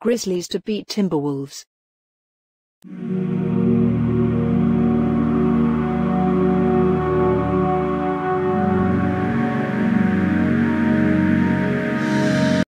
Grizzlies to beat Timberwolves.